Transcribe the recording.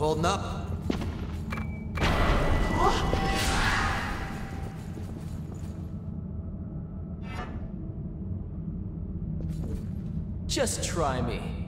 holding up? Just try me.